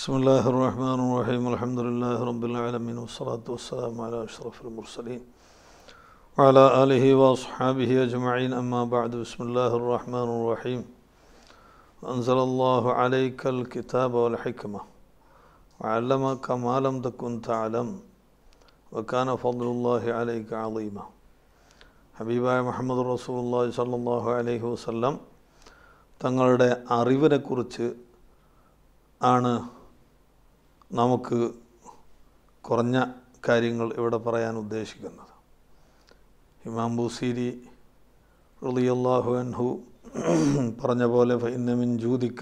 بسم الله الرحمن الرحيم الحمد لله رب العالمين والصلاة والسلام على أشرف المرسلين وعلى آله وأصحابه أجمعين أما بعد بسم الله الرحمن الرحيم أنزل الله عليك الكتاب والحكمة وعلمك ما لم تكن تعلم وكان فضل الله عليك عظيما ഹബീബായ മുഹമ്മദ് റസൂലുള്ളാഹി സ്വല്ലല്ലാഹു അലൈഹി വസല്ലം തങ്ങളുടെ അറിവിനെക്കുറിച്ച് ആണ് നമുക്ക് കുറഞ്ഞ കാര്യങ്ങൾ ഇവിടെ പറയാൻ ഉദ്ദേശിക്കുന്നത്. ഇമാം ബുസീരി റളിയല്ലാഹു അൻഹു പറഞ്ഞ പോലെ ഫൈനമിൻ ജൂതിക്ക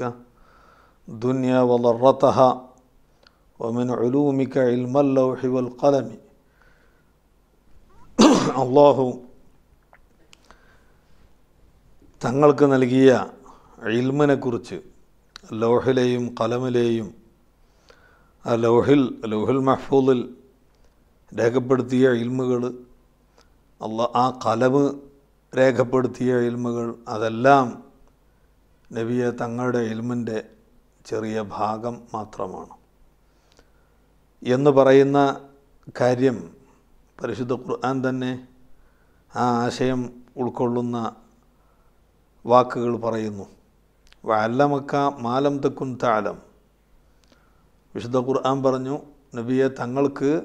ദുന്യ വളർത്തഹ ഒമിൻ അലൂമിക്ക ഇൽമല്ലൗഹി വൽ കലമി അള്ളാഹു തങ്ങൾക്ക് നൽകിയ ഇൽമിനെക്കുറിച്ച് ലോഹിലെയും കലമിലെയും ആ ലൗഹിൽ ലോഹിൽ മഹ്ഫൂദിൽ രേഖപ്പെടുത്തിയ ഇൽമുകൾ അല്ല ആ കലവ് രേഖപ്പെടുത്തിയ ഇൽമുകൾ അതെല്ലാം നബിയെ തങ്ങളുടെ ഇൽമിന്റെ ചെറിയ ഭാഗം മാത്രമാണ്. എന്ന് പറയുന്ന കാര്യം പരിശുദ്ധ ഖുർആൻ തന്നെ ആ ആശയം ഉൾക്കൊള്ളുന്ന വാക്കുകൾ പറയുന്നു. വല്ലമക്ക മാലം തെക്കും താലം വിശുദ്ധ ഖുർആൻ പറഞ്ഞു നബിയെ തങ്ങൾക്ക്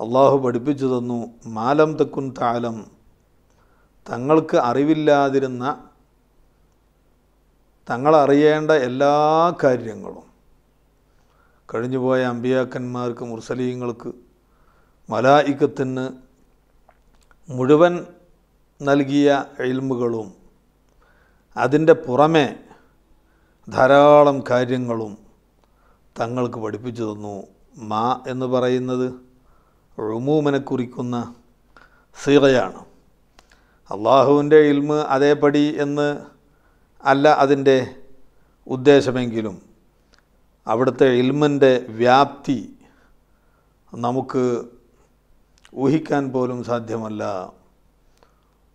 അള്ളാഹു പഠിപ്പിച്ചു തന്നു മാലം തെക്കുൻ താലം. തങ്ങൾക്ക് അറിവില്ലാതിരുന്ന തങ്ങളറിയേണ്ട എല്ലാ കാര്യങ്ങളും. കഴിഞ്ഞുപോയ അമ്പിയാക്കന്മാർക്ക് മുർസലീങ്ങൾക്ക് മലായിക്കത്തിന് മുഴുവൻ നൽകിയ എൽമുകളും അതിന്റെ പുറമെ ധാരാളം കാര്യങ്ങളും തങ്ങൾക്ക് പഠിപ്പിച്ചു തന്നു. മാ എന്ന് പറയുന്നത് റുമൂമനെ കുറിക്കുന്ന സീറയാണ് അള്ളാഹുവിന്റെ ഇൽമ് അതേപടി എന്ന് അല്ല അതിന്റെ ഉദ്ദേശമെങ്കിലും അവിടുത്തെ ഇൽമിന്റെ വ്യാപ്തി നമുക്ക് ഊഹിക്കാൻ പോലും സാധ്യമല്ല.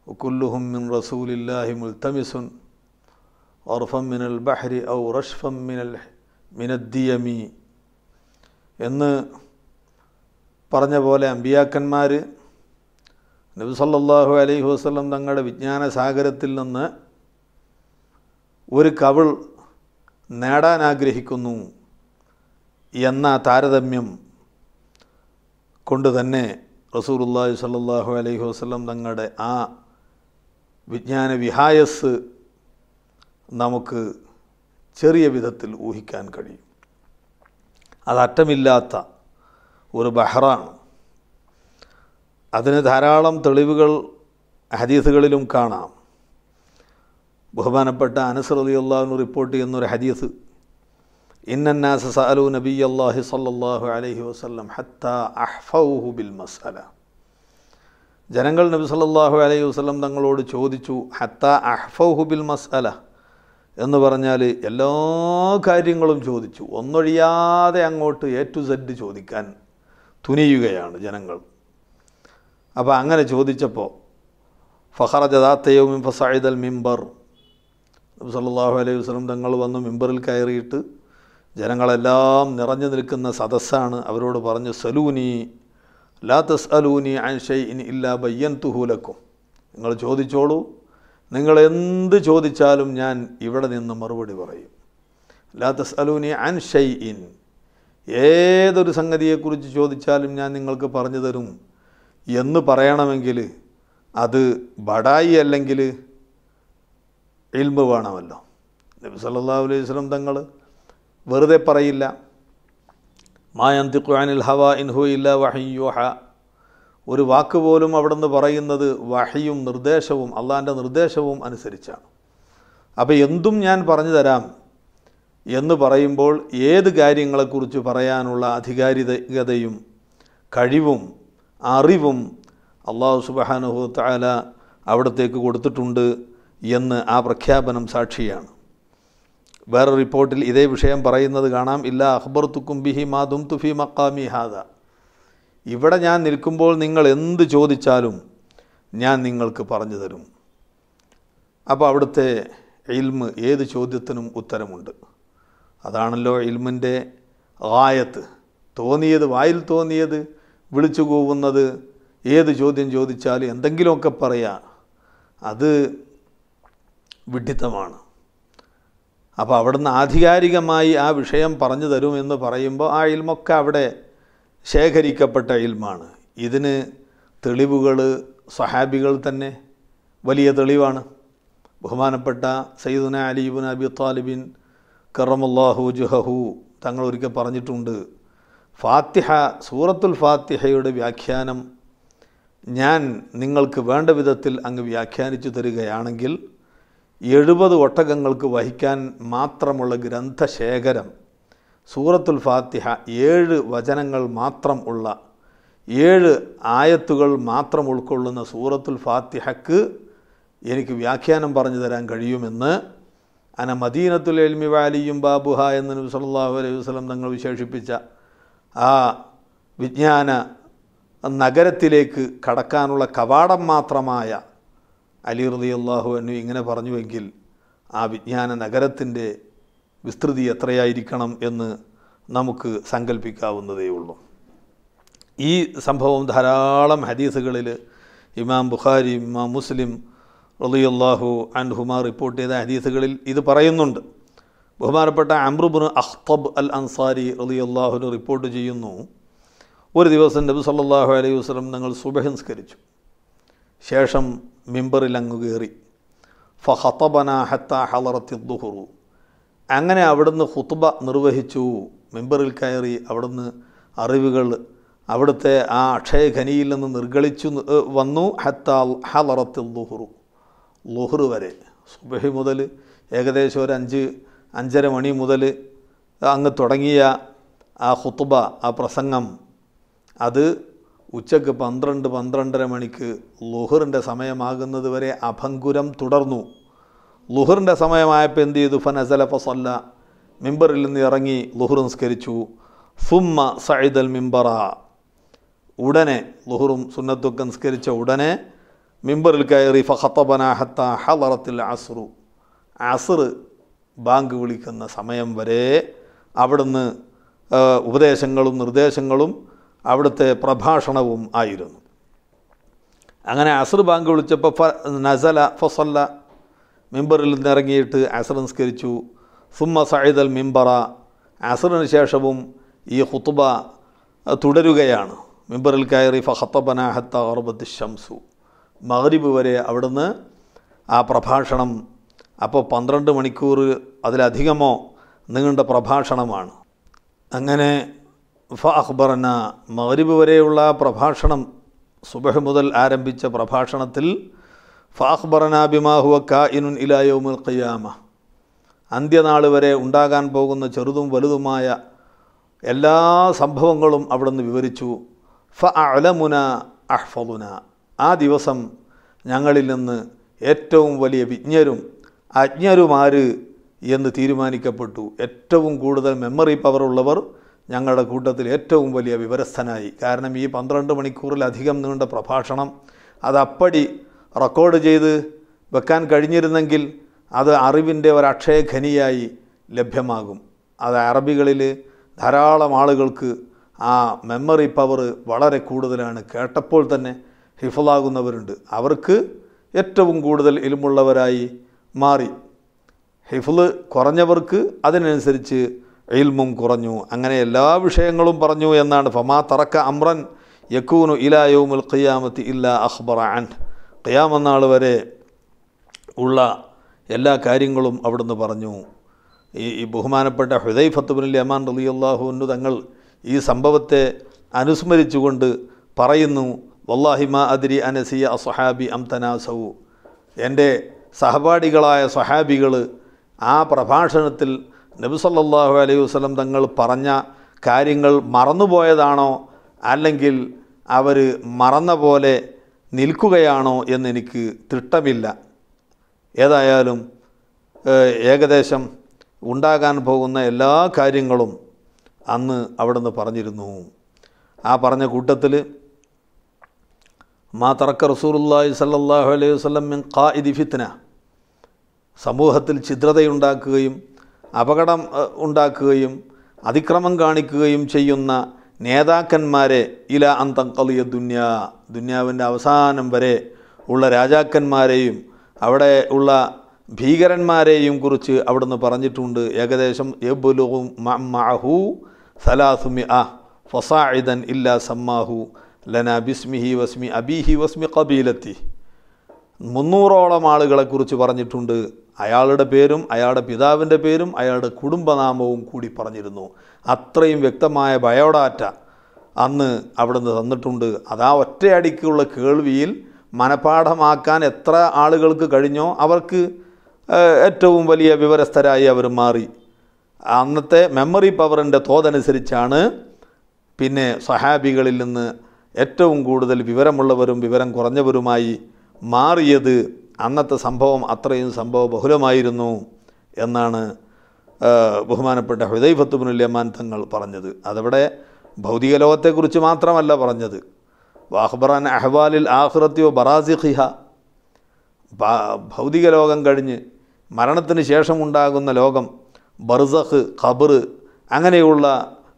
കുല്ലുഹും മിൻ റസൂലില്ലാഹി മുൽത്തമിസുൻ ഓർഫം മിനൽ ബഹരി ഔ റഷ്ഫം മിനൽ മിനദ്ദിയമി എന്ന് പറഞ്ഞ പോലെ അമ്പിയാക്കന്മാർ നബി സല്ലല്ലാഹു അലൈഹി വസ്ലം തങ്ങളുടെ വിജ്ഞാന സാഗരത്തിൽ നിന്ന് ഒരു കവിൾ നേടാൻ ആഗ്രഹിക്കുന്നു എന്ന താരതമ്യം കൊണ്ട് തന്നെ റസൂലുള്ളാഹി സല്ലാഹു അലൈഹി വസ്ലം തങ്ങളുടെ ആ വിജ്ഞാന വിഹായസ് നമുക്ക് ചെറിയ വിധത്തിൽ ഊഹിക്കാൻ കഴിയും. അത് അറ്റമില്ലാത്ത ഒരു ബഹ്റാണ്. അതിന് ധാരാളം തെളിവുകൾ ഹദീസുകളിലും കാണാം. ബഹുമാനപ്പെട്ട അനസ് റളിയല്ലാഹു റിപ്പോർട്ട് ചെയ്യുന്നൊരു ഹദീസ് ഇന്നന്നാസ സഅലു നബി അള്ളാഹി സല്ലാഹു അലൈഹി വസ്ലം ഹത്ത അഹ്ഫൗഹു ബിൽ മസ്അല. ജനങ്ങൾ നബി സല്ലാഹു അലൈഹി വസ്ലം തങ്ങളോട് ചോദിച്ചു ഹത്ത അഹ്ഫൗഹു ബിൽ മസ്അല? എന്ന് പറഞ്ഞാൽ എല്ലാ കാര്യങ്ങളും ചോദിച്ചു. ഒന്നൊഴിയാതെ അങ്ങോട്ട് എ ടു സെഡ് ചോദിക്കാൻ തുനിയുകയാണ് ജനങ്ങൾ. അപ്പോൾ അങ്ങനെ ചോദിച്ചപ്പോൾ ഫഹറജദാത്തയവും ഫസായിദൽ മിമ്പർ നബി സല്ലല്ലാഹു അലൈഹി വസ്ലം തങ്ങൾ വന്ന് മിമ്പറിൽ കയറിയിട്ട് ജനങ്ങളെല്ലാം നിറഞ്ഞു നിൽക്കുന്ന സദസ്സാണ് അവരോട് പറഞ്ഞു സലൂനി ലാ അലൂനി അൻ ഷൈഇൻ ഇല്ലാ ബയ്യൻ തുഹൂലക്കും നിങ്ങൾ ചോദിച്ചോളൂ നിങ്ങൾ എന്ത് ചോദിച്ചാലും ഞാൻ ഇവിടെ നിന്ന് മറുപടി പറയും. ലാ സലൂനി അൻ ഷൈ ഇൻ ഏതൊരു സംഗതിയെക്കുറിച്ച് ചോദിച്ചാലും ഞാൻ നിങ്ങൾക്ക് പറഞ്ഞു തരും. എന്ന് പറയണമെങ്കിൽ അത് ബടായി അല്ലെങ്കിൽ എൽമ്പ് വേണമല്ലോ. നബി സല്ലാ അലൈഹി വസല്ലം തങ്ങൾ വെറുതെ പറയില്ല. മായന്തിഖു അനിൽ ഹവ ഇൻഹു ഇല്ല വഹിയുഹ ഒരു വാക്ക് പോലും അവിടുന്ന് പറയുന്നത് വഹിയും നിർദ്ദേശവും അള്ളാന്റെ നിർദ്ദേശവും അനുസരിച്ചാണ്. അപ്പോൾ എന്തും ഞാൻ പറഞ്ഞു തരാം എന്ന് പറയുമ്പോൾ ഏത് കാര്യങ്ങളെക്കുറിച്ച് പറയാനുള്ള അധികാരികതയും കഴിവും അറിവും അള്ളാഹു സുബാനുഹു താല അവിടത്തേക്ക് കൊടുത്തിട്ടുണ്ട് എന്ന് ആ പ്രഖ്യാപനം സാക്ഷിയാണ്. വേറെ റിപ്പോർട്ടിൽ ഇതേ വിഷയം പറയുന്നത് കാണാം. ഇല്ല അഹ്ബർ തുക്കും ബിഹി മാ ദും തുഫി മക്കാമി ഹാദ. ഇവിടെ ഞാൻ നിൽക്കുമ്പോൾ നിങ്ങൾ എന്ത് ചോദിച്ചാലും ഞാൻ നിങ്ങൾക്ക് പറഞ്ഞു തരും. അപ്പോൾ അവിടുത്തെ ഇൽമ് ഏത് ചോദ്യത്തിനും ഉത്തരമുണ്ട്. അതാണല്ലോ ഇൽമിന്റെ ആയത്ത് തോന്നിയത് വായിൽ തോന്നിയത് വിളിച്ചു കൂവുന്നത് ഏത് ചോദ്യം ചോദിച്ചാലും എന്തെങ്കിലുമൊക്കെ പറയാം അത് വിഡിത്തമാണ്. അപ്പോൾ അവിടുന്ന് ആധികാരികമായി ആ വിഷയം പറഞ്ഞു തരുമെന്ന് പറയുമ്പോൾ ആ ഇൽമൊക്കെ അവിടെ ശേഖരിക്കപ്പെട്ട ഇൽമാണ്. ഇതിന് തെളിവുകൾ സഹാബികൾ തന്നെ വലിയ തെളിവാണ്. ബഹുമാനപ്പെട്ട സയ്യിദുന അലീബുൻ അബി താലിബിൻ കറമുല്ലാഹു ജുഹഹു തങ്ങൾ ഒരിക്കൽ പറഞ്ഞിട്ടുണ്ട് ഫാത്തിഹ സൂറത്തുൽ ഫാത്തിഹയുടെ വ്യാഖ്യാനം ഞാൻ നിങ്ങൾക്ക് വേണ്ട വിധത്തിൽ അങ്ങ് വ്യാഖ്യാനിച്ചു തരികയാണെങ്കിൽ എഴുപത് ഒട്ടകങ്ങൾക്ക് വഹിക്കാൻ മാത്രമുള്ള ഗ്രന്ഥശേഖരം സൂറത്തുൽ ഫാത്തിഹ ഏഴ് വചനങ്ങൾ മാത്രം ഉള്ള ഏഴ് ആയത്തുകൾ മാത്രം ഉൾക്കൊള്ളുന്ന സൂറത്തുൽ ഫാത്തിഹക്ക് എനിക്ക് വ്യാഖ്യാനം പറഞ്ഞു തരാൻ കഴിയുമെന്ന് അന മദീനത്തുൽ എൽമി വാലിയും ബാബുഹ എന്ന് നബി അലൈഹി വസ്ലം തങ്ങൾ വിശേഷിപ്പിച്ച ആ വിജ്ഞാന നഗരത്തിലേക്ക് കടക്കാനുള്ള കവാടം മാത്രമായ അലി റളിയല്ലാഹു എന്നു ഇങ്ങനെ പറഞ്ഞുവെങ്കിൽ ആ വിജ്ഞാന നഗരത്തിന്റെ വിസ്തൃതി എത്രയായിരിക്കണം എന്ന് നമുക്ക് സങ്കല്പിക്കാവുന്നതേ ഉള്ളൂ ഈ സംഭവം ധാരാളം ഹദീസുകളിൽ ഇമാം ബുഖാരി ഇമാം മുസ്ലിം റളിയല്ലാഹു ഹുമാർ റിപ്പോർട്ട് ചെയ്ത ഹദീസുകളിൽ ഇത് പറയുന്നുണ്ട്. ബഹുമാനപ്പെട്ട Amr bin Akhtab al Ansari റളിയല്ലാഹുവിന് report ചെയ്യുന്നു. ഒരു ദിവസം നബി സല്ലാഹു അലൈഹി വസ്ലം ഞങ്ങൾ സുബഹിംസ്കരിച്ചു ശേഷം മിമ്പറിൽ അങ്ങ് കയറി ഫഹത്തബന ഹത്ത ഹലറത്തി ദുഹുറു. അങ്ങനെ അവിടുന്ന് ഹുത്തുബ നിർവഹിച്ചു. മെമ്പറിൽ കയറി അവിടുന്ന് അറിവുകൾ അവിടുത്തെ ആ അക്ഷയഖനിയിൽ നിന്ന് നിർഗളിച്ചു വന്നു. ഹത്താൽ ഹലറത്തിൽ ലുഹുറു. ലുഹുറ് വരെ. സുബഹി മുതൽ ഏകദേശം ഒരു അഞ്ച് അഞ്ചര മണി മുതൽ അങ്ങ് തുടങ്ങിയ ആ ഹുത്തുബ ആ പ്രസംഗം. അത് ഉച്ചയ്ക്ക് പന്ത്രണ്ട് പന്ത്രണ്ടര മണിക്ക് ലുഹറിന്റെ സമയമാകുന്നത് വരെ അഭങ്കുരം തുടർന്നു. ലുഹറിന്റെ സമയമായപ്പോൾ എന്ത് ചെയ്തു? ഫനസല ഫസല്ല മിമ്പറിൽ നിന്ന് ഇറങ്ങി ലുഹർ നിസ്കരിച്ചു. ഫുമ്മ സൈദൽ മിമ്പറ. ഉടനെ ലുഹറും സുന്നത്തൊക്കെ നിസ്കരിച്ച ഉടനെ മിമ്പറിൽ കയറി ഫഹത്തബന ഹത്ത ഹലറത്തിൽ അസ്റു. അസ്ർ ബാങ്ക് വിളിക്കുന്ന സമയം വരെ അവിടുന്ന് ഉപദേശങ്ങളും നിർദ്ദേശങ്ങളും അവിടുത്തെ പ്രഭാഷണവും ആയിരുന്നു. അങ്ങനെ അസർ ബാങ്ക് വിളിച്ചപ്പോൾ ഫ നസല ഫസല്ല മിമ്പറിൽ നിന്നിറങ്ങിയിട്ട് അസർ നിസ്കരിച്ചു. സുമ്മ സൈദൽ മിമ്പറ. അസറിന് ശേഷവും ഈ ഹുത്തുബ തുടരുകയാണ്. മിമ്പറിൽ കയറി ഫഹത്തബന ഹത്ത അറബത്ത് ഷംസു മഹരിബ് വരെ അവിടുന്ന് ആ പ്രഭാഷണം അപ്പോൾ പന്ത്രണ്ട് മണിക്കൂർ അതിലധികമോ നിങ്ങളുടെ പ്രഭാഷണമാണ്. അങ്ങനെ ഫ അഖ്ബറന മഹരിബ് വരെയുള്ള പ്രഭാഷണം സുബഹ് മുതൽ ആരംഭിച്ച പ്രഭാഷണത്തിൽ ഫ അഖ്ബറന ബിമാഹുവ കായിനുൻ ഇലായോമുൽ ഖിയാമ. അന്ത്യനാൾ വരെ ഉണ്ടാകാൻ പോകുന്ന ചെറുതും വലുതുമായ എല്ലാ സംഭവങ്ങളും അവിടുന്ന് വിവരിച്ചു. ഫ അലമുന അഹ്ഫദുന. ആ ദിവസം ഞങ്ങളിൽ നിന്ന് ഏറ്റവും വലിയ വിജ്ഞരും അജ്ഞരുമാര് എന്ന് തീരുമാനിക്കപ്പെട്ടു. ഏറ്റവും കൂടുതൽ മെമ്മറി പവറുള്ളവർ ഞങ്ങളുടെ കൂട്ടത്തിൽ ഏറ്റവും വലിയ വിവരസ്ഥനായി. കാരണം ഈ പന്ത്രണ്ട് മണിക്കൂറിലധികം നീണ്ട പ്രഭാഷണം അതപ്പടി റെക്കോർഡ് ചെയ്ത് വെക്കാൻ കഴിഞ്ഞിരുന്നെങ്കിൽ അത് അറിവിന്റെ ഒരു അക്ഷയഖനിയായി ലഭ്യമാകും. അത് അറബികളിൽ ധാരാളം ആളുകൾക്ക് ആ മെമ്മറി പവർ വളരെ കൂടുതലാണ്. കേട്ടപ്പോൾ തന്നെ ഹിഫലാകുന്നവരുണ്ട് അവർക്ക് ഏറ്റവും കൂടുതൽ ഇൽമുള്ളവരായി മാറി. ഹിഫ്ല് കുറഞ്ഞവർക്ക് അതിനനുസരിച്ച് ഇൽമും കുറഞ്ഞു. അങ്ങനെ എല്ലാ വിഷയങ്ങളും പറഞ്ഞു എന്നാണ്. ഫമാ തറക്ക അമ്രൻ യക്കൂനു ഇലായൗമുൽ ഖിയാമത്തി ഇല്ല അഖ്ബറ അൻ ഖിയാമെന്നാൾ വരെ ഉള്ള എല്ലാ കാര്യങ്ങളും അവിടുന്ന് പറഞ്ഞു. ഈ ബഹുമാനപ്പെട്ട ഹുദൈഫത്തുബിൻ യമാൻ അള്ളാഹുവിന് തങ്ങൾ ഈ സംഭവത്തെ അനുസ്മരിച്ചുകൊണ്ട് പറയുന്നു വല്ലാഹിമ അദിരി അനസിയ അസഹാബി അം തനാസവു എന്റെ സഹപാഠികളായ സഹാബികൾ ആ പ്രഭാഷണത്തിൽ നബി സല്ലല്ലാഹു അലൈഹി വസല്ലം തങ്ങൾ പറഞ്ഞ കാര്യങ്ങൾ മറന്നുപോയതാണോ? അല്ലെങ്കിൽ അവർ മറന്ന പോലെ നിൽക്കുകയാണോ എന്നെനിക്ക് തിട്ടമില്ല ഏതായാലും ഏകദേശം ഉണ്ടാകാൻ പോകുന്ന എല്ലാ കാര്യങ്ങളും അന്ന് അവിടുന്ന് പറഞ്ഞിരുന്നു. ആ പറഞ്ഞ കൂട്ടത്തിൽ മാ തറക്ക റസൂലുള്ളാഹി സല്ലാഹു അലൈഹി വസല്ലം മിൻ ഖായിദി ഫിത്ന. സമൂഹത്തിൽ ഛിദ്രതയുണ്ടാക്കുകയും അപകടം ഉണ്ടാക്കുകയും അതിക്രമം കാണിക്കുകയും ചെയ്യുന്ന നേതാക്കന്മാരെ ഇല അന്തക്കളിയ ദുന്യ ദുന്യാവിന്റെ അവസാനം വരെ ഉള്ള രാജാക്കന്മാരെയും അവിടെ ഉള്ള ഭീകരന്മാരെയും കുറിച്ച് അവിടുന്ന് പറഞ്ഞിട്ടുണ്ട്. ഏകദേശം എബുലുഹും സലാസുമി അ ഫസാഇദൻ ഇല്ല സമ്മാഹു ലന ബിസ്മിഹി വസ്മി അബീഹി വസ്മി കബീലത്തി മുന്നൂറോളം ആളുകളെക്കുറിച്ച് പറഞ്ഞിട്ടുണ്ട്. അയാളുടെ പേരും അയാളുടെ പിതാവിന്റെ പേരും അയാളുടെ കുടുംബനാമവും കൂടി പറഞ്ഞിരുന്നു. അത്രയും വ്യക്തമായ ബയോഡാറ്റ അന്ന് അവിടുന്ന് തന്നിട്ടുണ്ട്. അതാ ഒറ്റയടിക്കുള്ള കേൾവിയിൽ മനപാഠമാക്കാൻ എത്ര ആളുകൾക്ക് കഴിഞ്ഞോ അവർക്ക് ഏറ്റവും വലിയ വിവരസ്ഥരായി അവർ മാറി. അന്നത്തെ മെമ്മറി പവറിന്റെ തോതനുസരിച്ചാണ് പിന്നെ സഹാബികളിൽ നിന്ന് ഏറ്റവും കൂടുതൽ വിവരമുള്ളവരും വിവരം കുറഞ്ഞവരുമായി മാറിയത് അന്നത്തെ സംഭവം അത്രയും സംഭവ ബഹുലമായിരുന്നു എന്നാണ് ബഹുമാനപ്പെട്ട ഹൃദയ് യമാൻ തങ്ങൾ പറഞ്ഞത്. അതവിടെ ഭൗതിക ലോകത്തെക്കുറിച്ച് മാത്രമല്ല പറഞ്ഞത്. വാഹ്ബറാൻ അഹ്വാലിൽ ആഹ്റത്തിയോ ബറാസിഖിഹ. ഭൗതിക ലോകം കഴിഞ്ഞ് മരണത്തിന് ശേഷമുണ്ടാകുന്ന ലോകം ബർസഖ് ഖബർ അങ്ങനെയുള്ള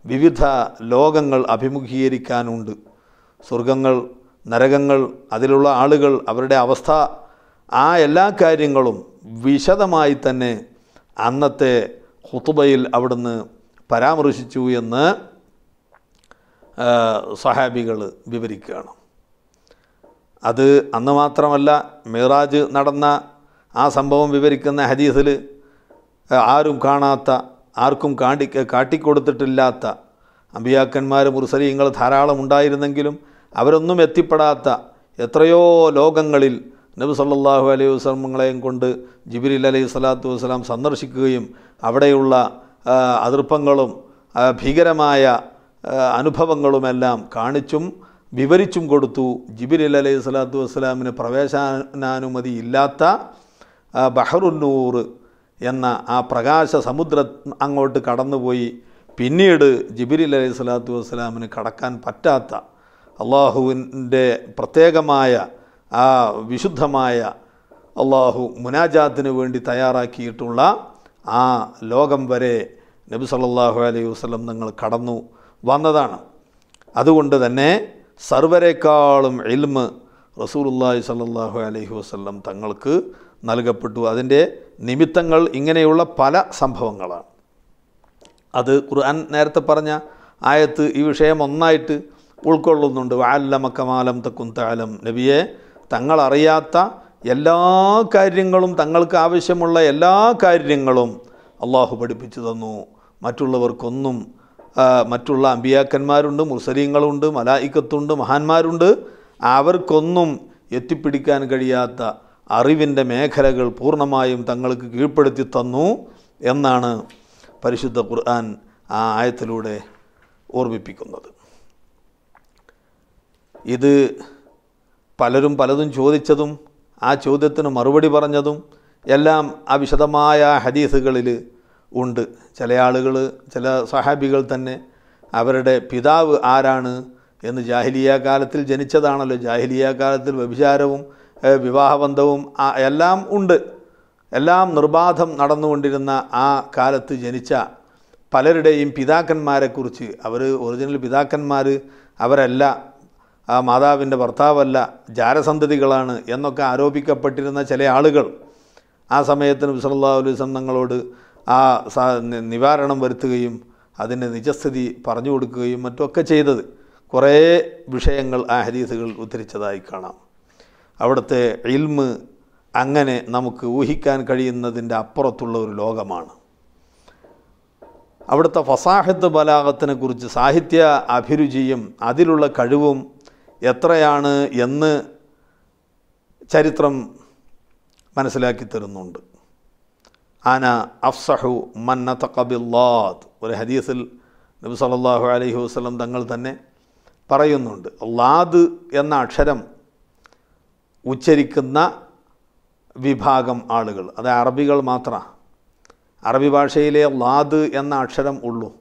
വിവിധ ലോകങ്ങൾ അഭിമുഖീകരിക്കാനുണ്ട്. സ്വർഗങ്ങൾ നരകങ്ങൾ അതിലുള്ള ആളുകൾ അവരുടെ അവസ്ഥ ആ എല്ലാ കാര്യങ്ങളും വിശദമായി തന്നെ അന്നത്തെ ഹുത്തുബയിൽ അവിടുന്ന് പരാമർശിച്ചു എന്ന് സഹാബികൾ വിവരിക്കുകയാണ്. അത് അന്ന് മാത്രമല്ല മിറാജ് നടന്ന ആ സംഭവം വിവരിക്കുന്ന ഹദീസിൽ ആരും കാണാത്ത ആർക്കും കാണി കാട്ടിക്കൊടുത്തിട്ടില്ലാത്ത അമ്പിയാക്കന്മാർ മുർസലീങ്ങൾ ധാരാളം ഉണ്ടായിരുന്നെങ്കിലും അവരൊന്നും എത്തിപ്പെടാത്ത എത്രയോ ലോകങ്ങളിൽ നബി സല്ലാഹു അലൈഹി വസ്ലമങ്ങളെയും കൊണ്ട് ജിബിരിൽ അലൈഹി സ്വലാത്തു വസ്സലാം സന്ദർശിക്കുകയും അവിടെയുള്ള അതിർപ്പങ്ങളും ഭീകരമായ അനുഭവങ്ങളുമെല്ലാം കാണിച്ചും വിവരിച്ചും കൊടുത്തു. ജിബിരിൽ അലൈഹി സ്വലാത്തു വസ്സലാമിന് പ്രവേശനാനുമതി ഇല്ലാത്ത ബഹറുന്നൂർ എന്ന ആ പ്രകാശ സമുദ്ര അങ്ങോട്ട് കടന്നുപോയി. പിന്നീട് ജിബിരിൽ അലൈഹി സ്വലാത്തു വസ്സലാമിന് കടക്കാൻ പറ്റാത്ത അള്ളാഹുവിന്റെ പ്രത്യേകമായ ആ വിശുദ്ധമായ അള്ളാഹു മുനാജാത്തിന് വേണ്ടി തയ്യാറാക്കിയിട്ടുള്ള ആ ലോകം വരെ നബി സല്ലാഹു അലൈഹി വസ്ലം നിങ്ങൾ കടന്നു വന്നതാണ്. അതുകൊണ്ട് തന്നെ സർവരെക്കാളും എൽമ് റസൂലുള്ളാഹി സല്ലാഹു അലൈഹി വസ്ലം തങ്ങൾക്ക് നൽകപ്പെട്ടു. അതിന്റെ നിമിത്തങ്ങൾ ഇങ്ങനെയുള്ള പല സംഭവങ്ങളാണ്. അത് ഖുർആൻ നേരത്തെ പറഞ്ഞ ആയത്ത് ഈ വിഷയം ഒന്നായിട്ട് ഉൾക്കൊള്ളുന്നുണ്ട്. വാലമക്കമാലം തക്കുന്താലം നബിയെ തങ്ങളറിയാത്ത എല്ലാ കാര്യങ്ങളും തങ്ങൾക്ക് ആവശ്യമുള്ള എല്ലാ കാര്യങ്ങളും അള്ളാഹു പഠിപ്പിച്ചു തന്നു. മറ്റുള്ളവർക്കൊന്നും മറ്റുള്ള അമ്പിയാക്കന്മാരുണ്ട് മുർസലീങ്ങളുണ്ട് മലായിക്കത്തുണ്ട് മഹാന്മാരുണ്ട്. അവർക്കൊന്നും എത്തിപ്പിടിക്കാൻ കഴിയാത്ത അറിവിന്റെ മേഖലകൾ പൂർണമായും തങ്ങൾക്ക് കീഴ്പ്പെടുത്തി തന്നു എന്നാണ് പരിശുദ്ധ ഖുർആൻ ആ ആയത്തിലൂടെ ഓർമ്മിപ്പിക്കുന്നത്. ഇത് പലരും പലതും ചോദിച്ചതും ആ ചോദ്യത്തിന് മറുപടി പറഞ്ഞതും എല്ലാം ആ വിശദമായ ഹദീസുകളിൽ ഉണ്ട്. ചില ആളുകൾ ചില സഹാബികൾ തന്നെ അവരുടെ പിതാവ് ആരാണ് എന്ന് ജാഹിലിയ കാലത്തിൽ ജനിച്ചതാണല്ലോ. ജാഹിലിയ കാലത്തിൽ വ്യഭിചാരവും വിവാഹബന്ധവും എല്ലാം ഉണ്ട്. എല്ലാം നിർബാധം നടന്നുകൊണ്ടിരുന്ന ആ കാലത്ത് ജനിച്ച പലരുടെയും പിതാക്കന്മാരെക്കുറിച്ച് അവർ ഒറിജിനൽ പിതാക്കന്മാർ അവരല്ല. ആ മാതാവിന്റെ ഭർത്താവല്ല ജാരസന്തതികളാണ് എന്നൊക്കെ ആരോപിക്കപ്പെട്ടിരുന്ന ചില ആളുകൾ ആ സമയത്ത് നബി സല്ലല്ലാഹു അലൈഹി വസല്ലം തങ്ങളോട് ആ നിവാരണം വരുത്തുകയും അതിന്റെ നിജസ്ഥിതി പറഞ്ഞു കൊടുക്കുകയും മറ്റുമൊക്കെ ചെയ്തത്. കുറേ വിഷയങ്ങൾ ആ ഹദീസുകൾ ഉദ്ധരിച്ചതായി കാണാം. അവിടുത്തെ ഇൽമ് അങ്ങനെ നമുക്ക് ഊഹിക്കാൻ കഴിയുന്നതിന്റെ അപ്പുറത്തുള്ള ഒരു ലോകമാണ്. അവിടുത്തെ ഫസാഹത്ത് ബലാഗത്തിനെ കുറിച്ച് സാഹിത്യ അഭിരുചിയും അതിലുള്ള കഴിവും എത്രയാണ് എന്ന് ചരിത്രം മനസ്സിലാക്കി തരുന്നുണ്ട്. ആന അഫ്സഹു മന്നത്ത കബില്ലാദ് ഒരു ഹദീസിൽ നബി സല്ലല്ലാഹു അലൈഹി വസ്ലം തങ്ങൾ തന്നെ പറയുന്നുണ്ട്. ലാദ് എന്ന അക്ഷരം ഉച്ചരിക്കുന്ന വിഭാഗം ആളുകൾ. അത് അറബികൾ മാത്രമാണ് അറബി ഭാഷയിലെ ലാദ് എന്ന അക്ഷരം ഉള്ളൂ.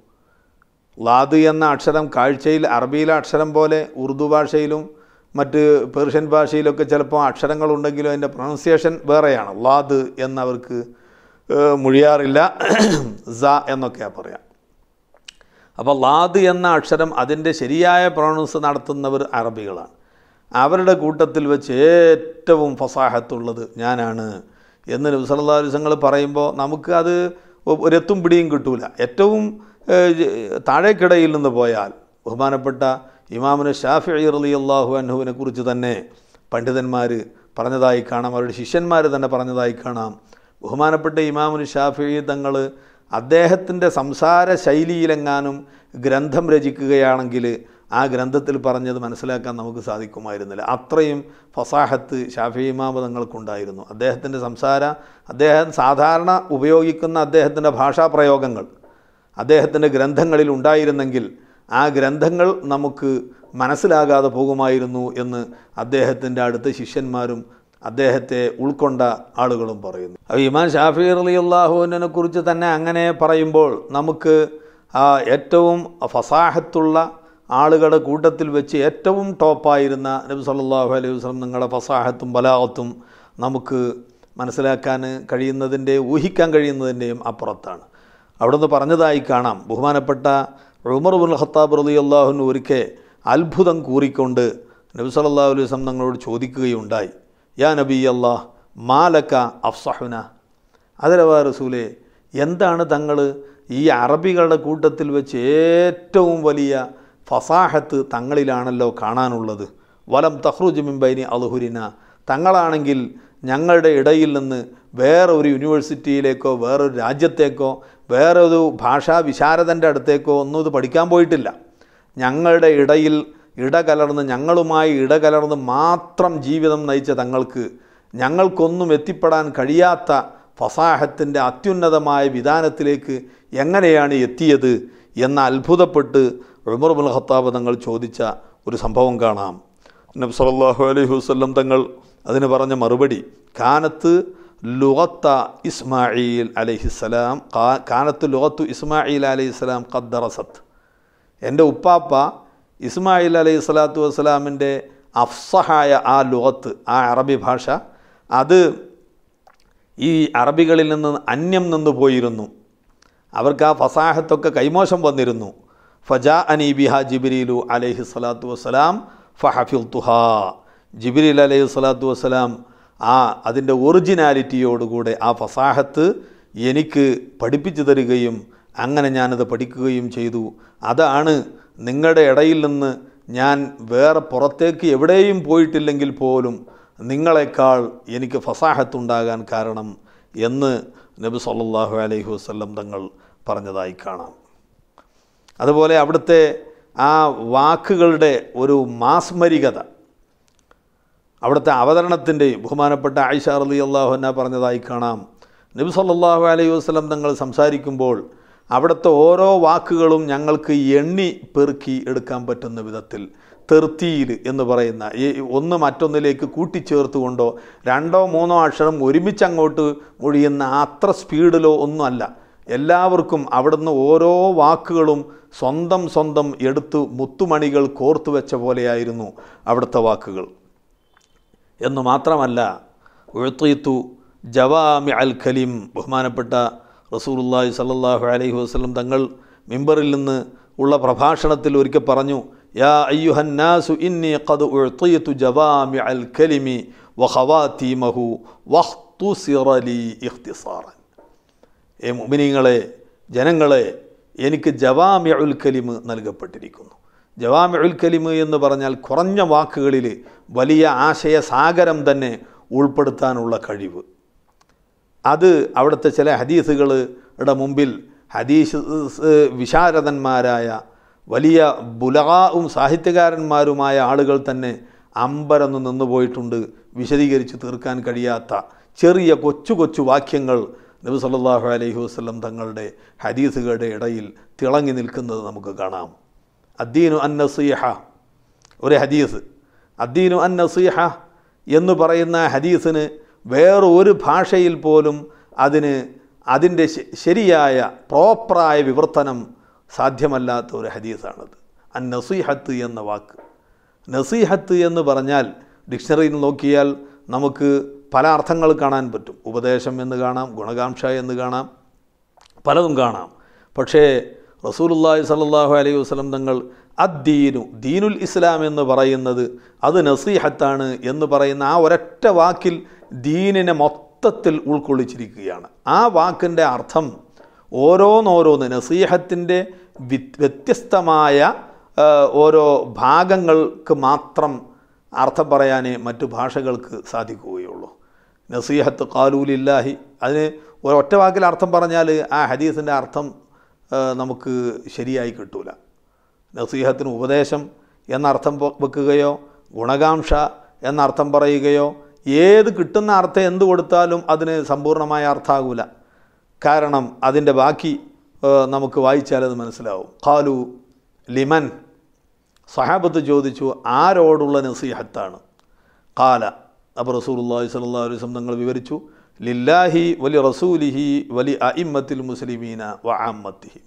ലാദ് എന്ന അക്ഷരം കാഴ്ചയിൽ അറബിയിലെ അക്ഷരം പോലെ ഉറുദു ഭാഷയിലും മറ്റ് പേർഷ്യൻ ഭാഷയിലൊക്കെ ചിലപ്പോൾ അക്ഷരങ്ങളുണ്ടെങ്കിലും അതിന്റെ പ്രൊണൗൺസിയേഷൻ വേറെയാണ്. ലാദ് എന്നവർക്ക് മുഴിയാറില്ല. സ എന്നൊക്കെയാണ് പറയാം. അപ്പോൾ ലാദ് എന്ന അക്ഷരം അതിന്റെ ശരിയായ പ്രൊണൗൺസ് നടത്തുന്നവർ അറബികളാണ്. അവരുടെ കൂട്ടത്തിൽ വെച്ച് ഏറ്റവും ഫസാഹത്തുള്ളത് ഞാനാണ് എന്ന് നബ്സല്ലാസ്ങ്ങൾ പറയുമ്പോൾ നമുക്ക് അത് ഒരെത്തും പിടിയും കിട്ടൂല. ഏറ്റവും താഴേക്കിടയിൽ നിന്ന് പോയാൽ ബഹുമാനപ്പെട്ട ഇമാമിന് ഷാഫി അലി അള്ളാഹു അൻഹുവിനെ കുറിച്ച് തന്നെ പണ്ഡിതന്മാർ പറഞ്ഞതായി കാണാം അവരുടെ ശിഷ്യന്മാർ തന്നെ പറഞ്ഞതായി കാണാം. ബഹുമാനപ്പെട്ട ഇമാമുന് ഷാഫി തങ്ങൾ അദ്ദേഹത്തിന്റെ സംസാര ശൈലിയിലെങ്ങാനും ഗ്രന്ഥം രചിക്കുകയാണെങ്കിൽ ആ ഗ്രന്ഥത്തിൽ പറഞ്ഞത് മനസ്സിലാക്കാൻ നമുക്ക് സാധിക്കുമായിരുന്നില്ല. അത്രയും ഫസാഹത്ത് ഷാഫി ഇമാമ തങ്ങൾക്കുണ്ടായിരുന്നു. അദ്ദേഹത്തിന്റെ സംസാര അദ്ദേഹം സാധാരണ ഉപയോഗിക്കുന്ന അദ്ദേഹത്തിന്റെ ഭാഷാ പ്രയോഗങ്ങൾ അദ്ദേഹത്തിന്റെ ഗ്രന്ഥങ്ങളിൽ ഉണ്ടായിരുന്നെങ്കിൽ ആ ഗ്രന്ഥങ്ങൾ നമുക്ക് മനസ്സിലാകാതെ പോകുമായിരുന്നു എന്ന് അദ്ദേഹത്തിന്റെ അടുത്ത ശിഷ്യന്മാരും അദ്ദേഹത്തെ ഉൾക്കൊണ്ട ആളുകളും പറയുന്നു. അപ്പോൾ ഇമാൻ ഷാഫി അലി അള്ളാഹുവിനെ കുറിച്ച് തന്നെ അങ്ങനെ പറയുമ്പോൾ നമുക്ക് ഏറ്റവും ഫസാഹത്തുള്ള ആളുകളുടെ കൂട്ടത്തിൽ വെച്ച് ഏറ്റവും ടോപ്പായിരുന്ന നബി സല്ലാഹു അലൈഹി വസ്ലം നിങ്ങളുടെ ഫസാഹത്തും ബലാഹത്തും നമുക്ക് മനസ്സിലാക്കാൻ കഴിയുന്നതിന്റെ ഊഹിക്കാൻ കഴിയുന്നതിന്റെയും അപ്പുറത്താണ്. അവിടുന്ന് പറഞ്ഞതായി കാണാം. ബഹുമാനപ്പെട്ട ഉമർ ബുൽ ഖത്താബ് റലി അള്ളാഹുന് ഒരിക്കൽ അത്ഭുതം കൂറിക്കൊണ്ട് നബി അലൈഹി വസല്ലം തങ്ങളോട് ചോദിക്കുകയുണ്ടായി. യാ നബി അള്ളാഹ് മാലക്ക അഫ്സഹുന? അതിലവാ റസൂലെ എന്താണ് തങ്ങൾ ഈ അറബികളുടെ കൂട്ടത്തിൽ വെച്ച് ഏറ്റവും വലിയ ഫസാഹത്ത് തങ്ങളിലാണല്ലോ കാണാനുള്ളത്? വലം തഹ്റുജ് ബൈനി അൽഹുരിന തങ്ങളാണെങ്കിൽ ഞങ്ങളുടെ ഇടയിൽ നിന്ന് വേറെ ഒരു യൂണിവേഴ്സിറ്റിയിലേക്കോ വേറൊരു രാജ്യത്തേക്കോ വേറെ ഒരു ഭാഷാ വിശാരദന്റെ അടുത്തേക്കോ ഒന്നും ഇത് പഠിക്കാൻ പോയിട്ടില്ല. ഞങ്ങളുടെ ഇടയിൽ ഇടകലർന്ന് ഞങ്ങളുമായി ഇടകലർന്ന് മാത്രം ജീവിതം നയിച്ച തങ്ങൾക്ക് ഞങ്ങൾക്കൊന്നും എത്തിപ്പെടാൻ കഴിയാത്ത ഫസാഹത്തിന്റെ അത്യുന്നതമായ വിധാനത്തിലേക്ക് എങ്ങനെയാണ് എത്തിയത് എന്ന് അത്ഭുതപ്പെട്ട് ഉമർ ബുൽ ഖത്താബ് തങ്ങൾ ചോദിച്ച ഒരു സംഭവം കാണാം. നബി സല്ലല്ലാഹു അലൈഹി വസ്ലം തങ്ങൾ അതിന് പറഞ്ഞ മറുപടി കാനത്ത് ലുഗത്ത ഇസ്മായിൽ അലൈഹിസ്സലാം കാനത്ത് ലുഗത്തു ഇസ്മായിൽ അലൈഹിസ്സലാം ഖദ്ദറസത്ത് എന്റെ ഉപ്പാപ്പ ഇസ്മായിൽ അലൈഹി സ്വലാത്തു വസ്സലാമിന്റെ അഫ്സഹായ ആ ലുഗത്ത് ആ അറബി ഭാഷ അത് ഈ അറബികളിൽ നിന്ന് അന്യം നിന്ന് പോയിരുന്നു. അവർക്ക് ആ ഫസാഹത്തൊക്കെ കൈമോശം വന്നിരുന്നു. ഫജാ അനി ബിഹ ജിബിരിലു അലൈഹി സ്വലാത്തു വസ്സലാം ഫഹഫിൽ തുഹാ ജിബിരിൽ അലൈഹി സ്വലാത്തു വസ്സലാം ആ അതിന്റെ ഒറിജിനാലിറ്റിയോടുകൂടെ ആ ഫസാഹത്ത് എനിക്ക് പഠിപ്പിച്ചു തരികയും അങ്ങനെ ഞാനത് പഠിക്കുകയും ചെയ്തു. അതാണ് നിങ്ങളുടെ ഇടയിൽ നിന്ന് ഞാൻ വേറെ പുറത്തേക്ക് എവിടെയും പോയിട്ടില്ലെങ്കിൽ പോലും നിങ്ങളെക്കാൾ എനിക്ക് ഫസാഹത്തുണ്ടാകാൻ കാരണം എന്ന് നബി സല്ലാഹു അലൈഹി വസല്ലം തങ്ങൾ പറഞ്ഞതായി കാണാം. അതുപോലെ അവിടുത്തെ ആ വാക്കുകളുടെ ഒരു മാസ്മരികത അവിടുത്തെ അവതരണത്തിന്റെയും ബഹുമാനപ്പെട്ട ആയിഷ അലി അള്ളാഹുന പറഞ്ഞതായി കാണാം. നബി സല്ലാഹു അലൈഹി വസ്ലം തങ്ങൾ സംസാരിക്കുമ്പോൾ അവിടുത്തെ ഓരോ വാക്കുകളും ഞങ്ങൾക്ക് എണ്ണി പെറുക്കി എടുക്കാൻ പറ്റുന്ന വിധത്തിൽ തെർത്തിയിൽ എന്ന് പറയുന്ന ഈ ഒന്ന് മറ്റൊന്നിലേക്ക് കൂട്ടിച്ചേർത്തുകൊണ്ടോ രണ്ടോ മൂന്നോ അക്ഷരം ഒരുമിച്ച് അങ്ങോട്ട് മൊഴിയുന്ന അത്ര സ്പീഡിലോ ഒന്നുമല്ല. എല്ലാവർക്കും അവിടുന്ന് ഓരോ വാക്കുകളും സ്വന്തം സ്വന്തം എടുത്ത് മുത്തുമണികൾ കോർത്തു വെച്ച പോലെയായിരുന്നു അവിടുത്തെ വാക്കുകൾ. എന്നു മാത്രമല്ല ഉഴത്തീത്തു ജവാമി അൽ ഖലീം ബഹുമാനപ്പെട്ട റസൂലുള്ളാഹി സല്ലാഹു അലൈഹി വസ്ലം തങ്ങൾ മിമ്പറിൽ നിന്ന് ഉള്ള പ്രഭാഷണത്തിൽ ഒരിക്കൽ പറഞ്ഞു യാ അയ്യുഹന്നാസു ഇന്നി ഖദ് ഉഴത്തീത്തു ജവാമി അൽ ഖലിമി വഖവാതീമഹു വഹ്തു ലി ഇഖ്തിസാറൻ. ഏ മുമിനിങ്ങളെ ജനങ്ങളെ എനിക്ക് ജവാമി ഉൽ കലിമ് നൽകപ്പെട്ടിരിക്കുന്നു. ജവാമി ഉൽ കലിമ് എന്ന് പറഞ്ഞാൽ കുറഞ്ഞ വാക്കുകളിൽ വലിയ ആശയ സാഗരം തന്നെ ഉൾപ്പെടുത്താനുള്ള കഴിവ്. അത് അവിടുത്തെ ചില ഹദീസുകളുടെ മുമ്പിൽ ഹദീസ് വിശാരദന്മാരായ വലിയ ബുലകാവും സാഹിത്യകാരന്മാരുമായ ആളുകൾ തന്നെ അമ്പരന്ന് നിന്ന് പോയിട്ടുണ്ട് വിശദീകരിച്ച് തീർക്കാൻ കഴിയാത്ത ചെറിയ കൊച്ചു കൊച്ചു വാക്യങ്ങൾ നബി സല്ലല്ലാഹു അലൈഹി വസല്ലം തങ്ങളുടെ ഹദീസുകളുടെ ഇടയിൽ തിളങ്ങി നിൽക്കുന്നത് നമുക്ക് കാണാം. അദ്ദീനു അൻ ഒരു ഹദീസ്. അദ്ദീനു അൻ എന്ന് പറയുന്ന ഹദീസിന് വേറെ ഒരു ഭാഷയിൽ പോലും അതിന് അതിന്റെ ശരിയായ പ്രോപ്പറായ വിവർത്തനം സാധ്യമല്ലാത്ത ഒരു ഹദീസാണത്. അൻ നസീഹത്ത് എന്ന വാക്ക്. നസീഹത്ത് എന്ന് പറഞ്ഞാൽ ഡിക്ഷണറിയിൽ നോക്കിയാൽ നമുക്ക് പല അർത്ഥങ്ങൾ കാണാൻ പറ്റും. ഉപദേശം എന്ന് കാണാം ഗുണകാംക്ഷ എന്ന് കാണാം പലതും കാണാം. പക്ഷേ റസൂലുള്ളാഹി സ്വല്ലല്ലാഹു അലൈഹി വസല്ലം തങ്ങൾ അദ്ദീനു ദീനുൽ ഇസ്ലാം എന്ന് പറയുന്നത് അത് നസീഹത്താണ് എന്ന് പറയുന്ന ആ ഒരൊറ്റ വാക്കിൽ ദീനിനെ മൊത്തത്തിൽ ഉൾക്കൊള്ളിച്ചിരിക്കുകയാണ്. ആ വാക്കിന്റെ അർത്ഥം ഓരോന്നോരോന്ന് നസീഹത്തിന്റെ വ്യത്യസ്തമായ ഓരോ ഭാഗങ്ങൾക്ക് മാത്രം അർത്ഥം പറയാനേ മറ്റു ഭാഷകൾക്ക് സാധിക്കുകയുള്ളൂ. നസീഹത്ത് കാലൂലില്ലാഹി അതിന് ഒരൊറ്റ വാക്കിൽ അർത്ഥം പറഞ്ഞാൽ ആ ഹദീസിന്റെ അർത്ഥം നമുക്ക് ശരിയായി കിട്ടൂല. നസീഹത്തിന് ഉപദേശം എന്നർത്ഥം വെക്കുകയോ ഗുണകാംക്ഷ എന്നർത്ഥം പറയുകയോ ഏത് കിട്ടുന്ന അർത്ഥം എന്ത് കൊടുത്താലും അതിന് സമ്പൂർണമായ അർത്ഥമാകൂല കാരണം അതിന്റെ ബാക്കി നമുക്ക് വായിച്ചാൽ അത് മനസ്സിലാവും. ഖാലു ലിമൻ സഹാബത്ത് ചോദിച്ചു ആരോടുള്ള നസീഹത്താണ്? കാല അപ്പോൾ റസൂലുള്ളാഹി അള്ളാഹി സ്വല്ലാ വസല്ലം തങ്ങൾ വിവരിച്ചു ലില്ലാഹി വലി റസൂലിഹി വലി അഇമ്മത്തിൽ മുസ്ലിമീന വ അമ്മത്തിഹി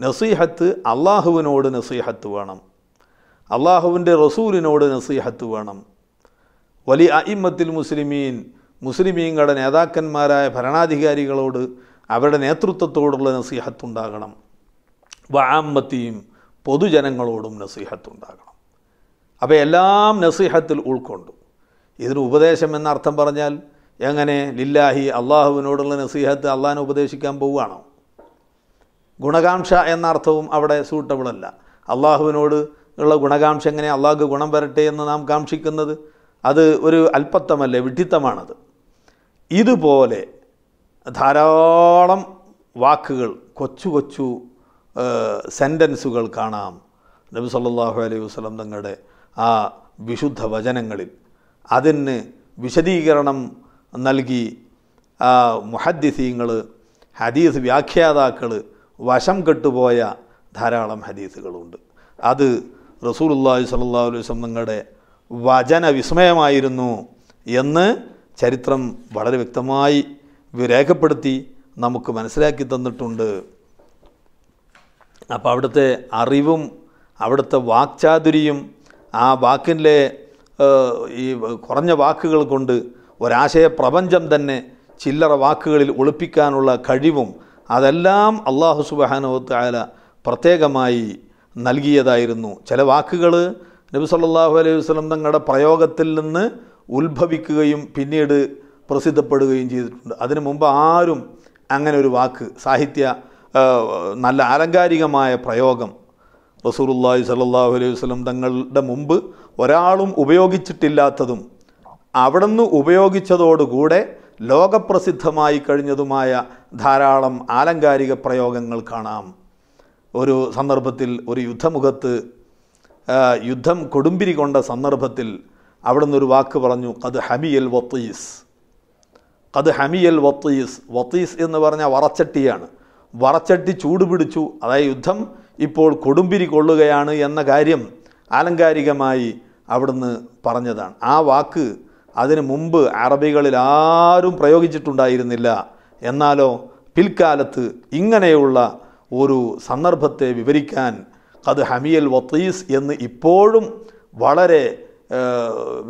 നസീഹത്ത് അള്ളാഹുവിനോട് നസീഹത്ത് വേണം. അള്ളാഹുവിന്റെ റസൂലിനോട് നസീഹത്ത് വേണം. വലി അഇമ്മത്തിൽ മുസ്ലിമീൻ മുസ്ലിമീങ്ങളുടെ നേതാക്കന്മാരായ ഭരണാധികാരികളോട് അവരുടെ നേതൃത്വത്തോടുള്ള നസീഹത്തുണ്ടാകണം. വാമത്തിയും പൊതുജനങ്ങളോടും നസീഹത്തുണ്ടാകണം. അപ്പോൾ എല്ലാം നസീഹത്തിൽ ഉൾക്കൊണ്ടു. ഇതിന് ഉപദേശം എന്നർത്ഥം പറഞ്ഞാൽ എങ്ങനെ? ലില്ലാഹി അള്ളാഹുവിനോടുള്ള നസീഹത്ത് അള്ളാഹിനെ ഉപദേശിക്കാൻ പോവുകയാണോ? ഗുണകാംക്ഷ എന്ന അർത്ഥവും അവിടെ സൂട്ടബിൾ അല്ല. അള്ളാഹുവിനോട് ഉള്ള ഗുണകാംക്ഷ എങ്ങനെ? അള്ളാഹ്ക്ക് ഗുണം വരട്ടെ എന്ന് നാം കാക്ഷിക്കുന്നത് അത് ഒരു അല്പത്തമല്ലേ വിഡ്ഢിത്തമാണത്. ഇതുപോലെ ധാരാളം വാക്കുകൾ കൊച്ചു കൊച്ചു സെന്റൻസുകൾ കാണാം. നബി സല്ലാഹു അലൈഹി വസ്ലം തങ്ങളുടെ ആ വിശുദ്ധ വചനങ്ങളിൽ അതിന് വിശദീകരണം നൽകി മുഹദ്ദിസീങ്ങൾ ഹദീസ് വ്യാഖ്യാതാക്കൾ വശം കെട്ടുപോയ ധാരാളം ഹദീസുകളുണ്ട്. അത് സ്വല്ലല്ലാഹു അലൈഹി വസല്ലം തങ്ങളുടെ വചന വിസ്മയമായിരുന്നു എന്ന് ചരിത്രം വളരെ വ്യക്തമായി രേഖപ്പെടുത്തി നമുക്ക് മനസ്സിലാക്കി തന്നിട്ടുണ്ട്. അപ്പോൾ അവിടുത്തെ അറിവും അവിടുത്തെ വാക്ചാതുരിയും ആ വാക്കിന്റെ ഈ കുറഞ്ഞ വാക്കുകൾ കൊണ്ട് ഒരാശയ പ്രപഞ്ചം തന്നെ ചില്ലറ വാക്കുകളിൽ ഒളിപ്പിക്കാനുള്ള കഴിവും അതെല്ലാം അള്ളാഹു സുബാനുവത്ത് പ്രത്യേകമായി നൽകിയതായിരുന്നു. ചില വാക്കുകൾ നബി സല്ലാഹു അലൈഹി വസ്ലം തങ്ങളുടെ പ്രയോഗത്തിൽ നിന്ന് ഉത്ഭവിക്കുകയും പിന്നീട് പ്രസിദ്ധപ്പെടുകയും ചെയ്തിട്ടുണ്ട്. അതിനു മുമ്പ് ആരും അങ്ങനെ ഒരു വാക്ക് സാഹിത്യ നല്ല ആലങ്കാരികമായ പ്രയോഗം റസൂലുള്ളാഹി സല്ലാഹു അലൈഹി വസ്ലം തങ്ങളുടെ മുമ്പ് ഒരാളും ഉപയോഗിച്ചിട്ടില്ലാത്തതും അവിടുന്ന് ഉപയോഗിച്ചതോടുകൂടെ ലോകപ്രസിദ്ധമായി കഴിഞ്ഞതുമായ ധാരാളം ആലങ്കാരിക പ്രയോഗങ്ങൾ കാണാം. ഒരു സന്ദർഭത്തിൽ ഒരു യുദ്ധമുഖത്ത് യുദ്ധം കൊടുമ്പിരി കൊണ്ട സന്ദർഭത്തിൽ അവിടുന്ന് ഒരു വാക്ക് പറഞ്ഞു അത് ഹമിയൽ വത്തീസ്. അത് ഹമിയൽ വത്തീസ്. വത്തീസ് എന്ന് പറഞ്ഞാൽ വറച്ചട്ടിയാണ്. വറച്ചട്ടി ചൂടുപിടിച്ചു. അതായത് യുദ്ധം ഇപ്പോൾ കൊടുമ്പിരി കൊള്ളുകയാണ് എന്ന കാര്യം ആലങ്കാരികമായി അവിടുന്ന് പറഞ്ഞതാണ്. ആ വാക്ക് അതിനു മുമ്പ് അറബികളിൽ ആരും പ്രയോഗിച്ചിട്ടുണ്ടായിരുന്നില്ല. എന്നാലോ പിൽക്കാലത്ത് ഇങ്ങനെയുള്ള ഒരു സന്ദർഭത്തെ വിവരിക്കാൻ അത് ഹമിയൽ വത്തീസ് എന്ന് ഇപ്പോഴും വളരെ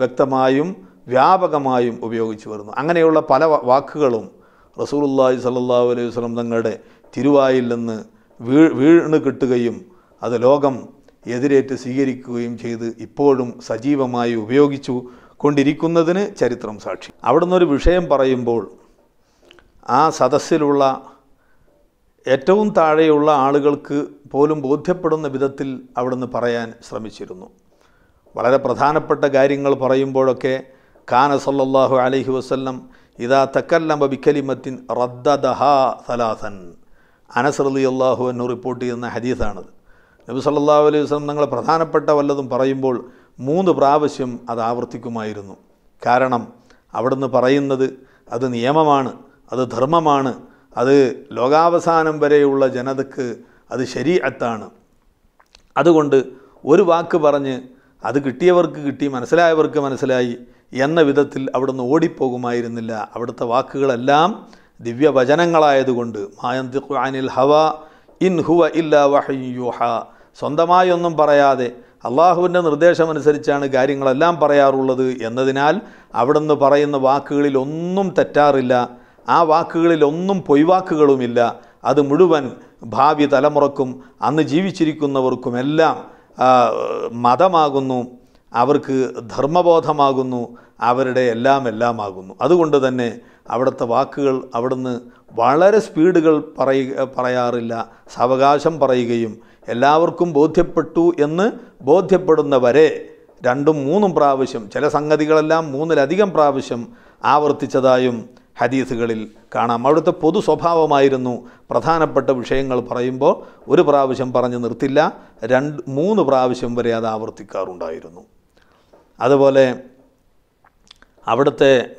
വ്യക്തമായും വ്യാപകമായും ഉപയോഗിച്ചു വരുന്നു. അങ്ങനെയുള്ള പല വാക്കുകളും റസൂലുള്ളാഹി സ്വല്ലല്ലാഹു അലൈഹി വസ്ലം തങ്ങളുടെ തിരുവായിൽ നിന്ന് വീ വീണ് കിട്ടുകയും അത് ലോകം എതിരേറ്റ് സ്വീകരിക്കുകയും ചെയ്ത് ഇപ്പോഴും സജീവമായി ഉപയോഗിച്ചു. കൊണ്ടിരിക്കുന്നതിന് ചരിത്രം സാക്ഷി. അവിടുന്ന് ഒരു വിഷയം പറയുമ്പോൾ ആ സദസ്സിലുള്ള ഏറ്റവും താഴെയുള്ള ആളുകൾക്ക് പോലും ബോധ്യപ്പെടുന്ന വിധത്തിൽ അവിടുന്ന് പറയാൻ ശ്രമിച്ചിരുന്നു. വളരെ പ്രധാനപ്പെട്ട കാര്യങ്ങൾ പറയുമ്പോഴൊക്കെ ഖാന സല്ലാഹു അലഹി വസല്ലം ഇതാ തക്കല്ലമ്പ ബിക്കലിമത്തിൻ റദ്ദദഹ സലാസൻ. അനസ് അള്ളാഹു എന്ന് റിപ്പോർട്ട് ചെയ്യുന്ന ഹദീസാണത്. നബി സല്ലാ അലൈഹി വസ്ലം നിങ്ങൾ പ്രധാനപ്പെട്ട വല്ലതും പറയുമ്പോൾ മൂന്ന് പ്രാവശ്യം അത് ആവർത്തിക്കുമായിരുന്നു. കാരണം അവിടുന്ന് പറയുന്നത് അത് നിയമമാണ് അത് ധർമ്മമാണ് അത് ലോകാവസാനം വരെയുള്ള ജനതക്ക് അത് ശരീഅത്താണ്. അതുകൊണ്ട് ഒരു വാക്ക് പറഞ്ഞ് അത് കിട്ടിയവർക്ക് കിട്ടി മനസ്സിലായവർക്ക് മനസ്സിലായി എന്ന വിധത്തിൽ അവിടുന്ന് ഓടിപ്പോകുമായിരുന്നില്ല. അവിടുത്തെ വാക്കുകളെല്ലാം ദിവ്യവചനങ്ങളായതുകൊണ്ട് മായന്തി അനിൽ ഹവ ഇൻ ഹുവ ഇല്ല വഹയൂഹ സ്വന്തമായി ഒന്നും പറയാതെ അള്ളാഹുവിന്റെ നിർദ്ദേശമനുസരിച്ചാണ് കാര്യങ്ങളെല്ലാം പറയാറുള്ളത് എന്നതിനാൽ അവിടുന്ന് പറയുന്ന വാക്കുകളിൽ ഒന്നും തെറ്റാറില്ല. ആ വാക്കുകളിൽ ഒന്നും പൊയ്വാക്കുകളുമില്ല. അത് മുഴുവൻ ഭാവി തലമുറക്കും അന്ന് ജീവിച്ചിരിക്കുന്നവർക്കുമെല്ലാം മതമാകുന്നു അവർക്ക് ധർമ്മബോധമാകുന്നു അവരുടെ എല്ലാം എല്ലാമാകുന്നു അതുകൊണ്ട് തന്നെ അവിടുത്തെ വാക്കുകൾ അവിടുന്ന് വളരെ സ്പീഡുകൾ പറയുക പറയാറില്ല സാവകാശം പറയുകയും എല്ലാവർക്കും ബോധ്യപ്പെട്ടു എന്ന് ബോധ്യപ്പെടുന്നവരെ രണ്ടും മൂന്നും പ്രാവശ്യം ചില സംഗതികളെല്ലാം മൂന്നിലധികം പ്രാവശ്യം ആവർത്തിച്ചതായും ഹദീസുകളിൽ കാണാം. അവിടുത്തെ പൊതു സ്വഭാവമായിരുന്നു പ്രധാനപ്പെട്ട വിഷയങ്ങൾ പറയുമ്പോൾ ഒരു പ്രാവശ്യം പറഞ്ഞു നിർത്തില്ല രണ്ട് മൂന്ന് പ്രാവശ്യം വരെ അത് ആവർത്തിക്കാറുണ്ടായിരുന്നു. അതുപോലെ അവിടുത്തെ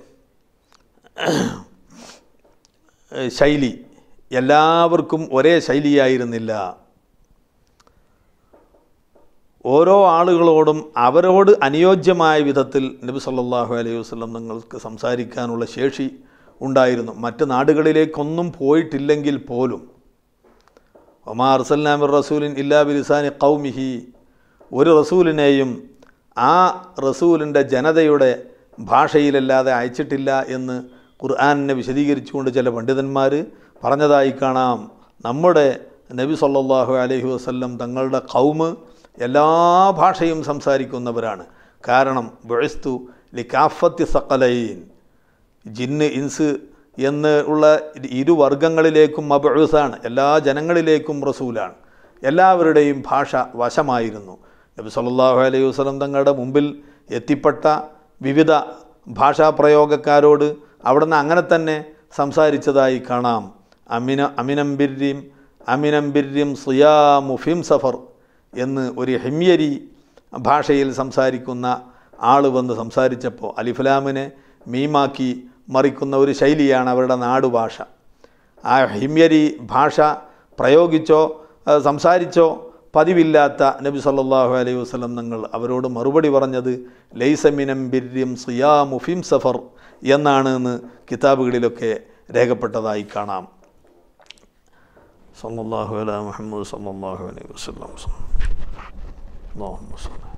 ശൈലി എല്ലാവർക്കും ഒരേ ശൈലിയായിരുന്നില്ല. ഓരോ ആളുകളോടും അവരോട് അനുയോജ്യമായ വിധത്തിൽ നബി സല്ലാഹു അലൈഹി വസ്ലം നിങ്ങൾക്ക് സംസാരിക്കാനുള്ള ശേഷി ഉണ്ടായിരുന്നു. മറ്റ് നാടുകളിലേക്കൊന്നും പോയിട്ടില്ലെങ്കിൽ പോലും. ഒമാ അർസല്ലാമിർ റസൂലിൻ ഇല്ലാ ബിലിസാനി കൗമിഹി ഒരു റസൂലിനെയും ആ റസൂലിന്റെ ജനതയുടെ ഭാഷയിലല്ലാതെ അയച്ചിട്ടില്ല എന്ന് ഖുർആാനിനെ വിശദീകരിച്ചുകൊണ്ട് ചില പണ്ഡിതന്മാർ പറഞ്ഞതായി കാണാം. നമ്മുടെ നബി സല്ലാഹു അലഹി വസ്ല്ലം തങ്ങളുടെ കൗമ് എല്ലാ ഭാഷയും സംസാരിക്കുന്നവരാണ്. കാരണം ബുഴസ്തു ലിക്കാഫത്തി സക്കലൈൻ ജിന്ന് ഇൻസ് എന്ന് ഉള്ള ഇരുവർഗങ്ങളിലേക്കും അബഴുസാണ് എല്ലാ ജനങ്ങളിലേക്കും റസൂലാണ്. എല്ലാവരുടെയും ഭാഷ വശമായിരുന്നു. നബി സല്ലല്ലാഹു അലൈഹി വസ്ലം തങ്ങളുടെ മുമ്പിൽ എത്തിപ്പെട്ട വിവിധ ഭാഷാ പ്രയോഗക്കാരോട് അവിടുന്ന് അങ്ങനെ തന്നെ സംസാരിച്ചതായി കാണാം. അമിന അമിനംബിര്യം സുയാ മുഫിം സഫർ. എന്ന് ഒരു ഹെമ്യരി ഭാഷയിൽ സംസാരിക്കുന്ന ആൾ വന്ന് സംസാരിച്ചപ്പോൾ അലിഫ്ലാമിനെ മീമാക്കി മറിക്കുന്ന ഒരു ശൈലിയാണ് അവരുടെ നാടുഭാഷ. ആ ഹിമ്യരി ഭാഷ പ്രയോഗിച്ചോ സംസാരിച്ചോ പതിവില്ലാത്ത നബി സല്ലാഹു അലൈഹി വസ്ലം നിങ്ങൾ അവരോട് മറുപടി പറഞ്ഞത് ലൈസമിനം ബിര്യം സിയാ മുഫിം സഫർ എന്നാണ് എന്ന് കിതാബുകളിലൊക്കെ രേഖപ്പെട്ടതായി കാണാം. സല്ലല്ലാഹു അലാ മുഹമ്മദ് സല്ലല്ലാഹു അലൈഹി വസല്ലം അല്ലാഹുമ്മ സ്വല്ലി